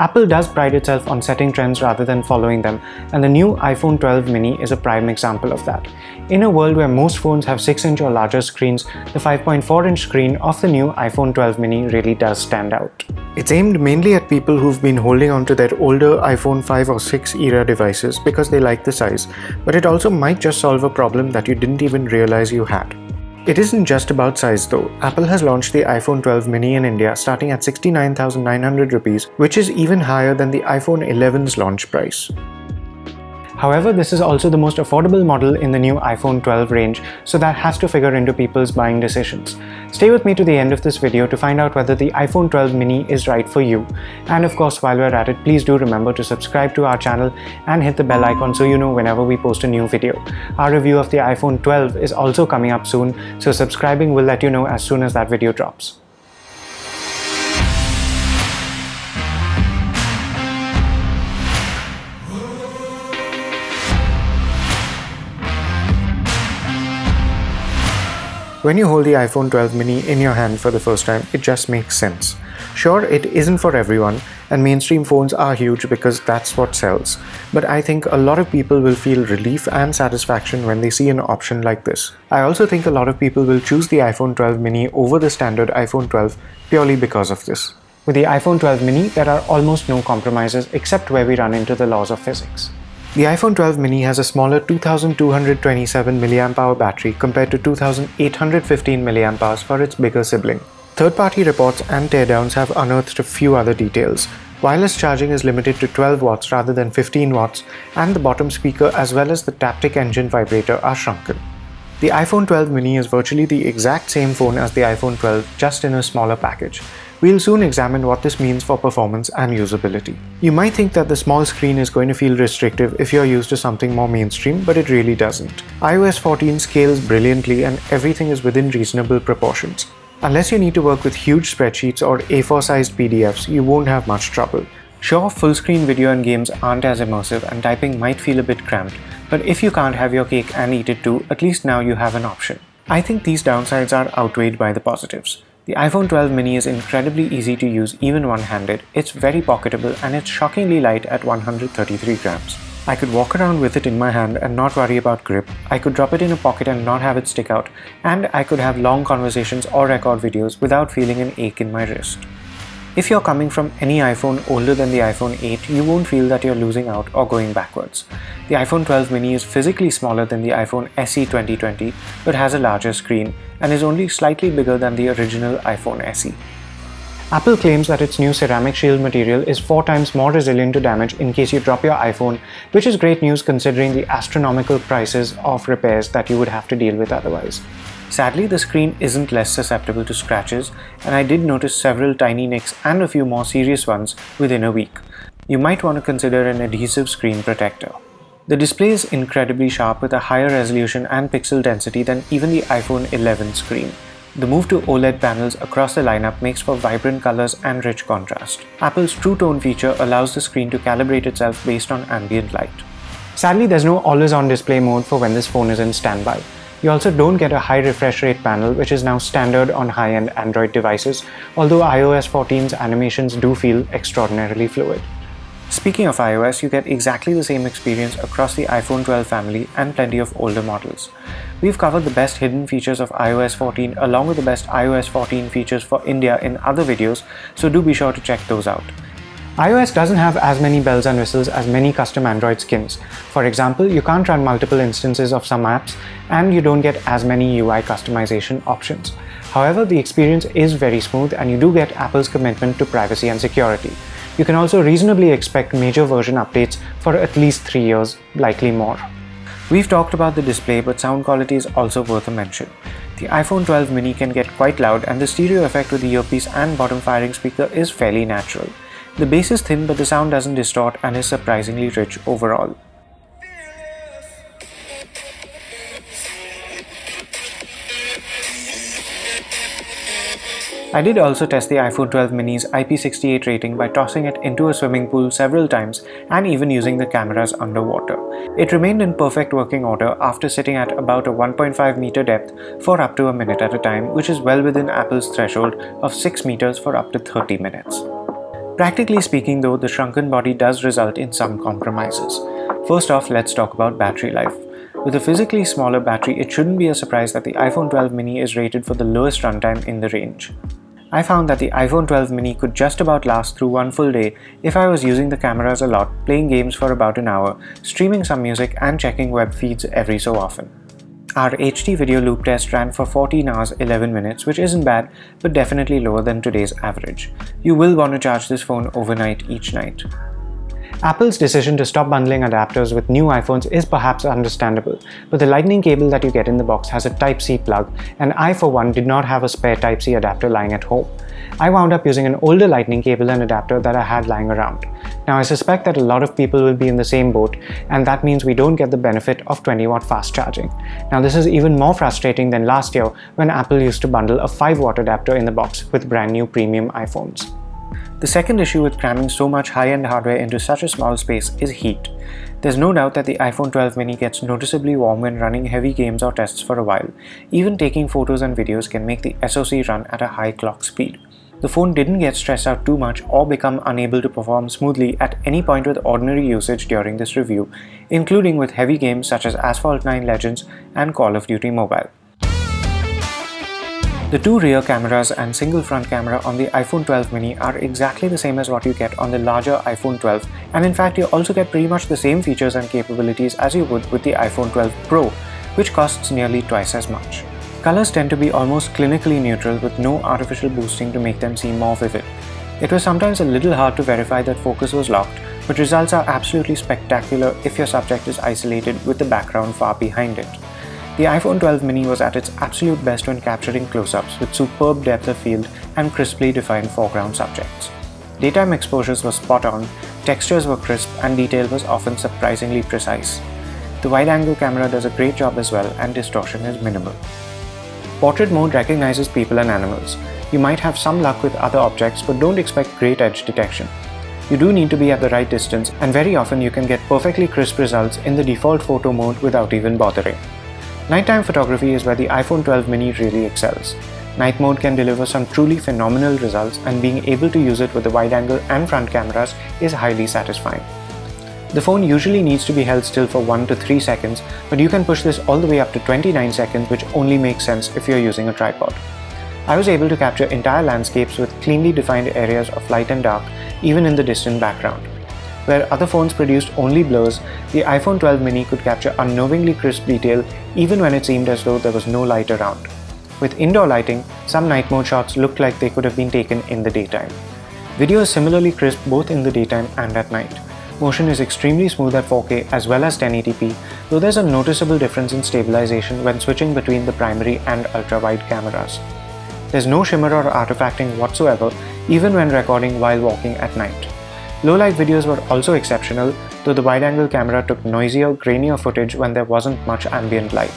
Apple does pride itself on setting trends rather than following them, and the new iPhone 12 mini is a prime example of that. In a world where most phones have 6 inch or larger screens, the 5.4 inch screen of the new iPhone 12 mini really does stand out. It's aimed mainly at people who've been holding onto their older iPhone 5 or 6 era devices because they like the size, but it also might just solve a problem that you didn't even realize you had. It isn't just about size though. Apple has launched the iPhone 12 mini in India starting at 69,900 rupees, which is even higher than the iPhone 11's launch price. However, this is also the most affordable model in the new iPhone 12 range, so that has to figure into people's buying decisions. Stay with me to the end of this video to find out whether the iPhone 12 mini is right for you. And of course, while we're at it, please do remember to subscribe to our channel and hit the bell icon so you know whenever we post a new video. Our review of the iPhone 12 is also coming up soon, so subscribing will let you know as soon as that video drops. When you hold the iPhone 12 mini in your hand for the first time, it just makes sense. Sure, it isn't for everyone, and mainstream phones are huge because that's what sells. But I think a lot of people will feel relief and satisfaction when they see an option like this. I also think a lot of people will choose the iPhone 12 mini over the standard iPhone 12 purely because of this. With the iPhone 12 mini, there are almost no compromises except where we run into the laws of physics. The iPhone 12 mini has a smaller 2227 mAh battery compared to 2815 mAh for its bigger sibling. Third-party reports and teardowns have unearthed a few other details. Wireless charging is limited to 12 watts rather than 15 watts, and the bottom speaker as well as the Taptic engine vibrator are shrunken. The iPhone 12 mini is virtually the exact same phone as the iPhone 12, just in a smaller package. We'll soon examine what this means for performance and usability. You might think that the small screen is going to feel restrictive if you're used to something more mainstream, but it really doesn't. iOS 14 scales brilliantly and everything is within reasonable proportions. Unless you need to work with huge spreadsheets or A4 sized PDFs, you won't have much trouble. Sure, full screen video and games aren't as immersive and typing might feel a bit cramped, but if you can't have your cake and eat it too, at least now you have an option. I think these downsides are outweighed by the positives. The iPhone 12 mini is incredibly easy to use even one-handed, it's very pocketable and it's shockingly light at 133 grams. I could walk around with it in my hand and not worry about grip, I could drop it in a pocket and not have it stick out, and I could have long conversations or record videos without feeling an ache in my wrist. If you're coming from any iPhone older than the iPhone 8, you won't feel that you're losing out or going backwards. The iPhone 12 mini is physically smaller than the iPhone SE 2020 but has a larger screen and is only slightly bigger than the original iPhone SE. Apple claims that its new ceramic shield material is four times more resilient to damage in case you drop your iPhone, which is great news considering the astronomical prices of repairs that you would have to deal with otherwise. Sadly, the screen isn't less susceptible to scratches, and I did notice several tiny nicks and a few more serious ones within a week. You might want to consider an adhesive screen protector. The display is incredibly sharp with a higher resolution and pixel density than even the iPhone 11 screen. The move to OLED panels across the lineup makes for vibrant colors and rich contrast. Apple's True Tone feature allows the screen to calibrate itself based on ambient light. Sadly, there's no always-on display mode for when this phone is in standby. You also don't get a high refresh rate panel which is now standard on high-end Android devices, although iOS 14's animations do feel extraordinarily fluid. Speaking of iOS, you get exactly the same experience across the iPhone 12 family and plenty of older models. We've covered the best hidden features of iOS 14 along with the best iOS 14 features for India in other videos, so do be sure to check those out iOS doesn't have as many bells and whistles as many custom Android skins. For example, you can't run multiple instances of some apps, and you don't get as many UI customization options. However, the experience is very smooth and you do get Apple's commitment to privacy and security. You can also reasonably expect major version updates for at least 3 years, likely more. We've talked about the display, but sound quality is also worth a mention. The iPhone 12 mini can get quite loud and the stereo effect with the earpiece and bottom firing speaker is fairly natural. The bass is thin but the sound doesn't distort and is surprisingly rich overall. I did also test the iPhone 12 mini's IP68 rating by tossing it into a swimming pool several times and even using the cameras underwater. It remained in perfect working order after sitting at about a 1.5 meter depth for up to a minute at a time, which is well within Apple's threshold of 6 meters for up to 30 minutes. Practically speaking though, the shrunken body does result in some compromises. First off, let's talk about battery life. With a physically smaller battery, it shouldn't be a surprise that the iPhone 12 mini is rated for the lowest runtime in the range. I found that the iPhone 12 mini could just about last through one full day if I was using the cameras a lot, playing games for about an hour, streaming some music and checking web feeds every so often. Our HD video loop test ran for 14 hours 11 minutes which isn't bad but definitely lower than today's average. You will want to charge this phone overnight each night. Apple's decision to stop bundling adapters with new iPhones is perhaps understandable, but the lightning cable that you get in the box has a Type-C plug, and I for one did not have a spare Type-C adapter lying at home. I wound up using an older lightning cable and adapter that I had lying around. Now I suspect that a lot of people will be in the same boat, and that means we don't get the benefit of 20 watt fast charging. Now this is even more frustrating than last year when Apple used to bundle a 5 watt adapter in the box with brand new premium iPhones. The second issue with cramming so much high-end hardware into such a small space is heat. There's no doubt that the iPhone 12 mini gets noticeably warm when running heavy games or tests for a while. Even taking photos and videos can make the SoC run at a high clock speed. The phone didn't get stressed out too much or become unable to perform smoothly at any point with ordinary usage during this review, including with heavy games such as Asphalt 9 Legends and Call of Duty Mobile. The two rear cameras and single front camera on the iPhone 12 mini are exactly the same as what you get on the larger iPhone 12 and in fact you also get pretty much the same features and capabilities as you would with the iPhone 12 Pro, which costs nearly twice as much. Colors tend to be almost clinically neutral with no artificial boosting to make them seem more vivid. It was sometimes a little hard to verify that focus was locked, but results are absolutely spectacular if your subject is isolated with the background far behind it. The iPhone 12 mini was at its absolute best when capturing close-ups with superb depth of field and crisply defined foreground subjects. Daytime exposures were spot on, textures were crisp and detail was often surprisingly precise. The wide-angle camera does a great job as well and distortion is minimal. Portrait mode recognizes people and animals. You might have some luck with other objects but don't expect great edge detection. You do need to be at the right distance and very often you can get perfectly crisp results in the default photo mode without even bothering. Nighttime photography is where the iPhone 12 mini really excels. Night mode can deliver some truly phenomenal results and being able to use it with the wide angle and front cameras is highly satisfying. The phone usually needs to be held still for 1 to 3 seconds, but you can push this all the way up to 29 seconds which only makes sense if you're using a tripod. I was able to capture entire landscapes with cleanly defined areas of light and dark, even in the distant background. Where other phones produced only blurs, the iPhone 12 mini could capture unnervingly crisp detail even when it seemed as though there was no light around. With indoor lighting, some night mode shots looked like they could have been taken in the daytime. Video is similarly crisp both in the daytime and at night. Motion is extremely smooth at 4K as well as 1080p, though there's a noticeable difference in stabilization when switching between the primary and ultra-wide cameras. There's no shimmer or artifacting whatsoever, even when recording while walking at night. Low-light videos were also exceptional, though the wide-angle camera took noisier, grainier footage when there wasn't much ambient light.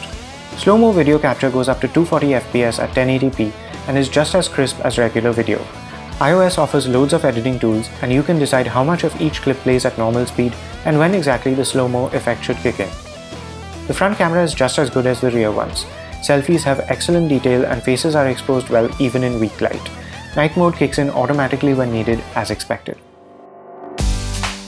Slow-mo video capture goes up to 240 fps at 1080p and is just as crisp as regular video. iOS offers loads of editing tools and you can decide how much of each clip plays at normal speed and when exactly the slow-mo effect should kick in. The front camera is just as good as the rear ones. Selfies have excellent detail and faces are exposed well even in weak light. Night mode kicks in automatically when needed as expected.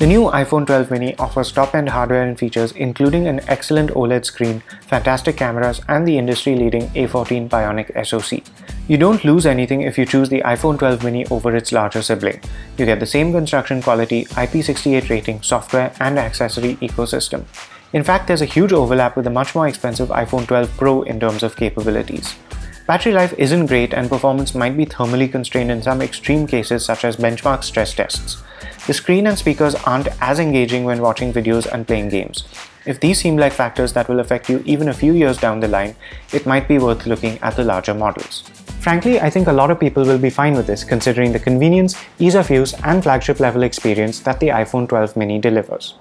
The new iPhone 12 mini offers top-end hardware and features including an excellent OLED screen, fantastic cameras and the industry-leading A14 Bionic SoC. You don't lose anything if you choose the iPhone 12 mini over its larger sibling. You get the same construction quality, IP68 rating, software and accessory ecosystem. In fact, there's a huge overlap with the much more expensive iPhone 12 Pro in terms of capabilities. Battery life isn't great and performance might be thermally constrained in some extreme cases such as benchmark stress tests. The screen and speakers aren't as engaging when watching videos and playing games. If these seem like factors that will affect you even a few years down the line, it might be worth looking at the larger models. Frankly, I think a lot of people will be fine with this considering the convenience, ease of use and flagship level experience that the iPhone 12 mini delivers.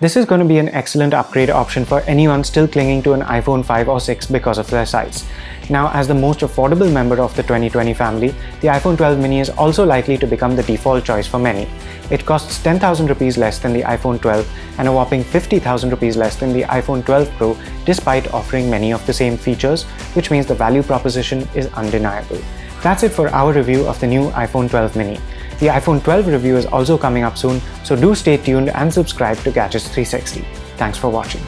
This is going to be an excellent upgrade option for anyone still clinging to an iPhone 5 or 6 because of their size. Now, as the most affordable member of the 2020 family, the iPhone 12 mini is also likely to become the default choice for many. It costs 10,000 rupees less than the iPhone 12 and a whopping 50,000 rupees less than the iPhone 12 Pro despite offering many of the same features, which means the value proposition is undeniable. That's it for our review of the new iPhone 12 mini. The iPhone 12 review is also coming up soon, so do stay tuned and subscribe to Gadgets 360. Thanks for watching.